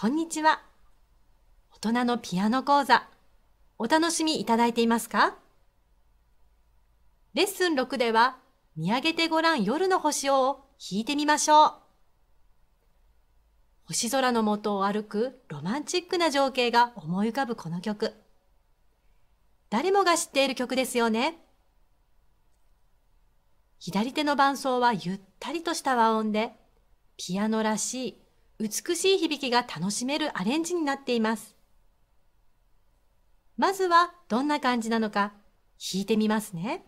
こんにちは。大人のピアノ講座、お楽しみいただいていますか？レッスン6では、見上げてごらん夜の星を弾いてみましょう。星空の下を歩くロマンチックな情景が思い浮かぶこの曲。誰もが知っている曲ですよね。左手の伴奏はゆったりとした和音で、ピアノらしい美しい響きが楽しめるアレンジになっています。まずはどんな感じなのか弾いてみますね。